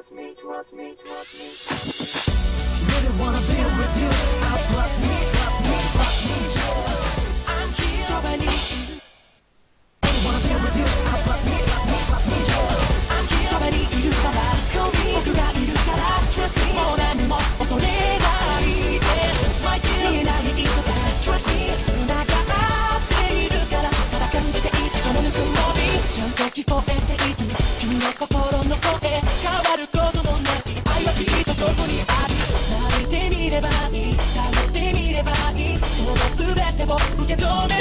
trust me, trust me, trust me. Really wanna trust け止め